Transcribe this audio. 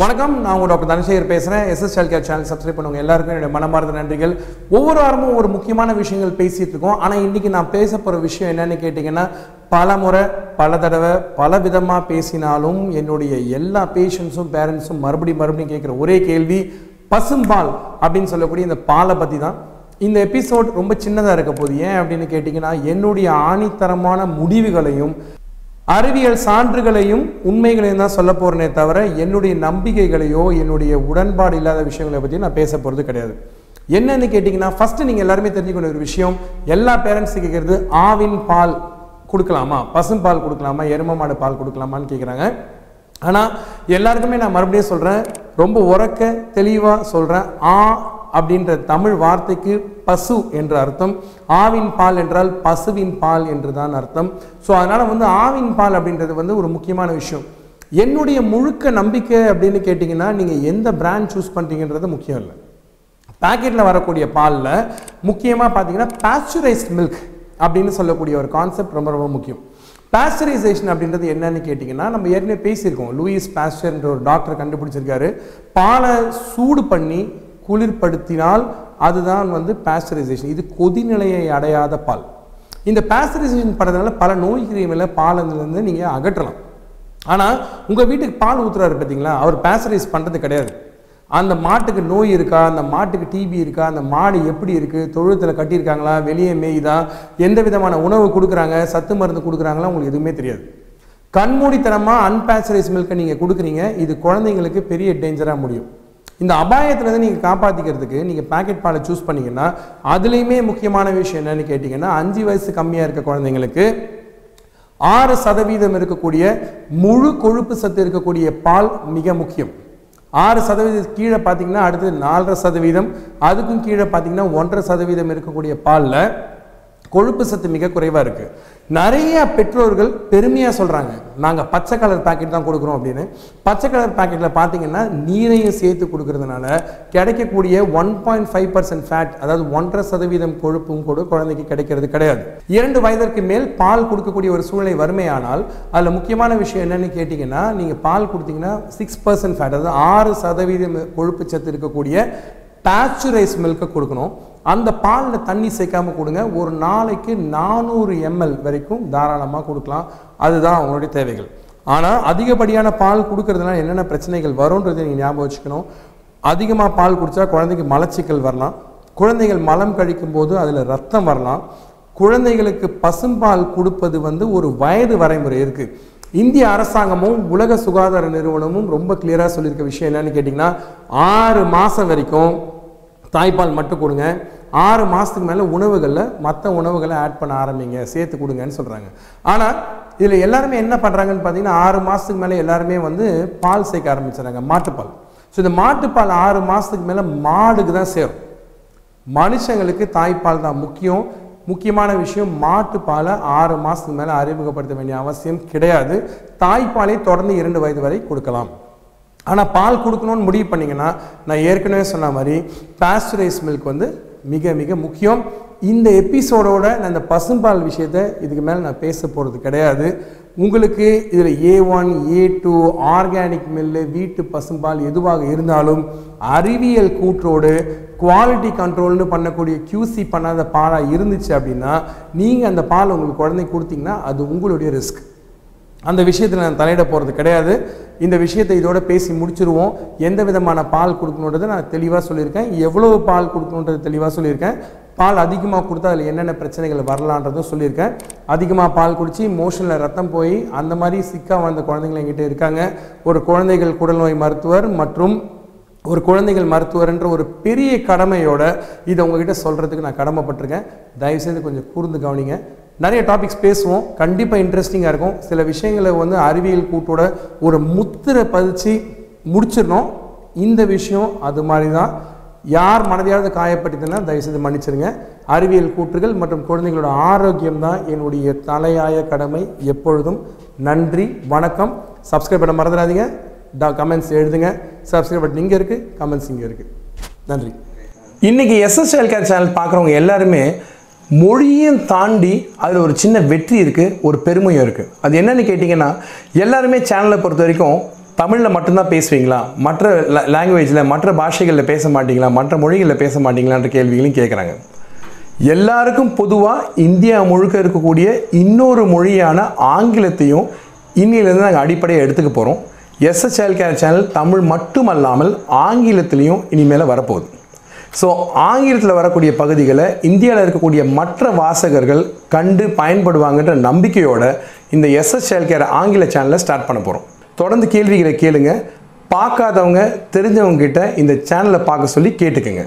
வணக்கம் நான் உங்க டாக்டர் தனசேகர் பேசுகிறேன் SS health care channel subscribe பண்ணுங்க எல்லாருக்கும் என்னுடைய மனமார்ந்த நன்றிகள். ஒவ்வொரு வாரமும் ஒரு முக்கியமான விஷயங்கள் பேசிகிட்டு இருக்கோம். ஆனால் இன்றைக்கி நான் பேச போகிற விஷயம் என்னன்னு கேட்டிங்கன்னா பல முறை பல தடவை பல விதமாக பேசினாலும் என்னுடைய எல்லா பேஷண்ட்ஸும் பேரண்ட்ஸும் மறுபடியும் மறுபடியும் கேட்குற ஒரே கேள்வி பசும்பால் அப்படின்னு சொல்லக்கூடிய இந்த பாலை பற்றி தான் இந்த எபிசோட் ரொம்ப சின்னதாக இருக்க போகுது. ஏன் அப்படின்னு கேட்டிங்கன்னா என்னுடைய ஆணித்தரமான முடிவுகளையும் அறிவியல் சான்றுகளையும் உண்மைகளையும் தான் சொல்ல போறேனே தவிர என்னுடைய நம்பிக்கைகளையோ என்னுடைய உடன்பாடு இல்லாத விஷயங்களை பற்றி நான் பேச போகிறது கிடையாது. என்னன்னு கேட்டிங்கன்னா ஃபஸ்ட்டு நீங்கள் எல்லாருமே தெரிஞ்சுக்கொண்ட ஒரு விஷயம் எல்லா பேரண்ட்ஸ் கேட்குறது ஆவின் பால் கொடுக்கலாமா? பசும்பால் கொடுக்கலாமா? எரும மாடு பால் கொடுக்கலாமான்னு கேட்குறாங்க ஆனால் எல்லாருக்குமே நான் மறுபடியும் சொல்கிறேன் ரொம்ப உறக்க தெளிவாக சொல்கிறேன் ஆ அப்படின்ற தமிழ் வார்த்தைக்கு பசு என்ற அர்த்தம். ஆவின் பால் என்றால் பசுவின் பால் என்று தான் அர்த்தம். ஸோ அதனால் வந்து ஆவின் பால் அப்படின்றது வந்து ஒரு முக்கியமான விஷயம். என்னுடைய முழுக்க நம்பிக்கை அப்படின்னு கேட்டிங்கன்னா நீங்கள் எந்த பிராண்ட் சூஸ் பண்ணுறீங்கன்றது முக்கியம் இல்லை. பேக்கெட்டில் வரக்கூடிய பாலில் முக்கியமாக பார்த்தீங்கன்னா பாஸ்சுரைஸ்ட் மில்க் அப்படின்னு சொல்லக்கூடிய ஒரு கான்செப்ட் ரொம்ப ரொம்ப முக்கியம். பேஸ்டரைசேஷன் அப்படின்றது என்னன்னு கேட்டிங்கன்னா நம்ம ஏற்கனவே பேசியிருக்கோம். லூயிஸ் பேஸ்டர்ன்ற ஒரு டாக்டர் கண்டுபிடிச்சிருக்காரு. பாலை சூடு பண்ணி குளிர்படுத்தினால் அதுதான் வந்து பாஸ்டரைசேஷன் இது கொதிநிலையை அடையாத பால். இந்த பேஸ்டரைசேஷன் படுறதுனால பல நோய் கிருமிகளை பாலந்திலிருந்து நீங்கள் அகற்றலாம். ஆனால் உங்கள் வீட்டுக்கு பால் ஊற்றுறாரு பார்த்தீங்களா அவர் பேஸ்டரைஸ் பண்ணுறது கிடையாது. அந்த மாட்டுக்கு நோய் இருக்கா? அந்த மாட்டுக்கு டிபி இருக்கா? அந்த மாடு எப்படி இருக்குது தொழுத்தில் கட்டியிருக்காங்களா? வெளியே மேய்தா? எந்த விதமான உணவு கொடுக்குறாங்க? சத்து மருந்து கொடுக்குறாங்களா? உங்களுக்கு எதுவுமே தெரியாது. கண்மூடித்தனமாக அன்பேஸ்டரைஸ் மில்கை நீங்கள் கொடுக்குறீங்க. இது குழந்தைங்களுக்கு பெரிய டேஞ்சராக முடியும். இந்த அபாயத்துலேருந்து நீங்கள் காப்பாற்றிக்கிறதுக்கு நீங்கள் பேக்கெட் பாலை சூஸ் பண்ணிங்கன்னா அதுலேயுமே முக்கியமான விஷயம் என்னென்னு கேட்டிங்கன்னா அஞ்சு வயசு கம்மியாக இருக்க குழந்தைங்களுக்கு ஆறு சதவீதம் இருக்கக்கூடிய முழு கொழுப்பு சத்து இருக்கக்கூடிய பால் மிக முக்கியம். ஆறு சதவீதம் கீழே பார்த்தீங்கன்னா அடுத்தது நாலரை சதவீதம் அதுக்கும் கீழே பார்த்தீங்கன்னா ஒன்றரை சதவீதம் இருக்கக்கூடிய பாலில் கொழுப்பு சத்து மிக குறைவாக இருக்குது நிறைய பெற்றோர்கள் பெருமையாக சொல்கிறாங்க நாங்கள் பச்சை கலர் பாக்கெட் தான் கொடுக்குறோம் அப்படின்னு. பச்சை கலர் பாக்கெட்டில் பார்த்தீங்கன்னா நீரையும் சேர்த்து கொடுக்கறதுனால கிடைக்கக்கூடிய one point five percent fat அதாவது ஒன்றரை சதவீதம் கொழுப்பும் கூட குழந்தைக்கு கிடைக்கிறது கிடையாது. இரண்டு வயதிற்கு மேல் பால் கொடுக்கக்கூடிய ஒரு சூழ்நிலை வறுமையானால் அதில் முக்கியமான விஷயம் என்னன்னு கேட்டிங்கன்னா நீங்கள் பால் கொடுத்தீங்கன்னா சிக்ஸ் பர்சன்ட் ஃபேட் அதாவது ஆறு சதவீதம் கொழுப்பு சத்து இருக்கக்கூடிய பேச்சுரைஸ் மில்கை கொடுக்கணும். அந்த பாலில் தண்ணி சேர்க்காம கொடுங்க. ஒரு நாளைக்கு நானூறு எம்எல் வரைக்கும் தாராளமாக கொடுக்கலாம். அதுதான் அவங்களுடைய தேவைகள். ஆனால் அதிகப்படியான பால் கொடுக்கறதுனால என்னென்ன பிரச்சனைகள் வரும்ன்றதை நீங்கள் ஞாபகம் வச்சுக்கணும். அதிகமாக பால் குடித்தா குழந்தைக்கு மலச்சிக்கல் வரலாம். குழந்தைகள் மலம் கழிக்கும் போது அதில் ரத்தம் வரலாம். குழந்தைகளுக்கு பசும்பால் கொடுப்பது வந்து ஒரு வயது வரைமுறை இருக்குது இந்திய அரசாங்கமும் உலக சுகாதார நிறுவனமும் ரொம்ப கிளியராக சொல்லியிருக்க விஷயம் என்னன்னு கேட்டிங்கன்னா ஆறு மாதம் வரைக்கும் தாய்ப்பால் மட்டும் கொடுங்க. ஆறு மாதத்துக்கு மேலே உணவுகளில் மற்ற உணவுகளை ஆட் பண்ண ஆரம்பிங்க. சேர்த்து கொடுங்கன்னு சொல்கிறாங்க ஆனால் இதில் எல்லாருமே என்ன பண்ணுறாங்கன்னு பார்த்தீங்கன்னா ஆறு மாதத்துக்கு மேலே எல்லாருமே வந்து பால் சேர்க்க ஆரம்பிச்சிடறாங்க. மாட்டுப்பால். ஸோ இந்த மாட்டுப்பால் ஆறு மாதத்துக்கு மேலே மாடுக்கு தான் சேரும். மனுஷங்களுக்கு தாய்ப்பால் தான் முக்கியம். முக்கியமான விஷயம் மாட்டுப்பாலை ஆறு மாதத்துக்கு மேலே அறிமுகப்படுத்த வேண்டிய அவசியம் கிடையாது. தாய்ப்பாலை தொடர்ந்து இரண்டு வயது வரை கொடுக்கலாம். ஆனால் பால் கொடுக்கணும்னு முடிவு பண்ணிங்கன்னா நான் ஏற்கனவே சொன்ன மாதிரி பாஸ்டரைஸ் மில்க் வந்து மிக மிக முக்கியம். இந்த எபிசோடோட நான் இந்த பசும்பால் விஷயத்தை இதுக்கு மேலே நான் பேச போகிறது கிடையாது. உங்களுக்கு இதில் A one A two organic mill வீட்டு பசும்பால் எதுவாக இருந்தாலும் அறிவியல் கூற்றோடு குவாலிட்டி கண்ட்ரோல்னு பண்ணக்கூடிய கியூசி பண்ணாத பாலாக இருந்துச்சு அப்படின்னா நீங்கள் அந்த பால் உங்களுக்கு குழந்தை கொடுத்தீங்கன்னா அது உங்களுடைய ரிஸ்க் அந்த விஷயத்தில் நான் தலையிட போகிறது கிடையாது. இந்த விஷயத்தை இதோட பேசி முடிச்சிருவோம். எந்த விதமான பால் கொடுக்கணுன்றதை நான் தெளிவாக சொல்லியிருக்கேன். எவ்வளவு பால் கொடுக்கணுன்றது தெளிவாக சொல்லியிருக்கேன். பால் அதிகமாக கொடுத்தா அதில் என்னென்ன பிரச்சனைகள் வரலான்றதும் சொல்லியிருக்கேன். அதிகமாக பால் குடித்து மோஷனில் ரத்தம் போய் அந்த மாதிரி சிக்காக வந்த குழந்தைங்கள் எங்கிட்ட இருக்காங்க. ஒரு குழந்தைகள் குடல்நோய் மருத்துவர் மற்றும் ஒரு குழந்தைகள் மருத்துவர்ன்ற ஒரு பெரிய கடமையோட இதை உங்ககிட்ட சொல்கிறதுக்கு நான் கடமைப்பட்டிருக்கேன். தயவுசெய்து கொஞ்சம் கூர்ந்து கவனிங்க. நிறைய டாபிக்ஸ் பேசுவோம். கண்டிப்பாக இன்ட்ரெஸ்டிங்காக இருக்கும். சில விஷயங்களை வந்து அறிவியல் கூட்டோட ஒரு முத்திரை பதிச்சு முடிச்சிடணும். இந்த விஷயம் அது மாதிரி தான் யார் மனதையாவது காயப்பட்டதுன்னா தயவுசெய்து மன்னிச்சிருங்க. அறிவியல் கூற்றுகள் மற்றும் குழந்தைகளோட ஆரோக்கியம் தான் என்னுடைய தலையாய கடமை எப்பொழுதும். நன்றி வணக்கம். சப்ஸ்கிரைப் பண்ண மறந்துடாதீங்க. டா கமெண்ட்ஸ் எழுதுங்க. சப்ஸ்கிரைப் பட்டன் இங்கே இருக்குது கமெண்ட்ஸ் இங்கே இருக்குது நன்றி. இன்னைக்கு எஸ்எஸ்எல் கேர் சேனல் பார்க்குறவங்க எல்லாருமே மொழியும் தாண்டி அதில் ஒரு சின்ன வெற்றி இருக்குது ஒரு பெருமையும் இருக்குது அது என்னன்னு கேட்டிங்கன்னா எல்லாருமே சேனலை பொறுத்த வரைக்கும் தமிழில் மட்டும்தான் பேசுவீங்களா? மற்ற லாங்குவேஜில் மற்ற பாஷைகளில் பேச மாட்டீங்களா? மற்ற மொழிகளில் பேச மாட்டீங்களான்ற கேள்விகளையும் கேட்குறாங்க எல்லாருக்கும் பொதுவாக இந்தியா முழுக்க இருக்கக்கூடிய இன்னொரு மொழியான ஆங்கிலத்தையும் இன்னிலேருந்து நாங்கள் அடிப்படையை எடுத்துக்க போகிறோம் எஸ்எஸ்எல் கேர் சேனல் தமிழ் மட்டுமல்லாமல் ஆங்கிலத்திலையும் இனிமேல் வரப்போகுது. ஸோ ஆங்கிலத்தில் வரக்கூடிய பகுதிகளை இந்தியாவில் இருக்கக்கூடிய மற்ற வாசகர்கள் கண்டு பயன்படுவாங்கன்ற நம்பிக்கையோட இந்த எஸ்எஸ் கேர் ஆங்கில சேனலை ஸ்டார்ட் பண்ண போகிறோம் தொடர்ந்து கேள்விகளை கேளுங்க. பார்க்காதவங்க தெரிஞ்சவங்க கிட்ட இந்த சேனலை பார்க்க சொல்லி கேட்டுக்குங்க.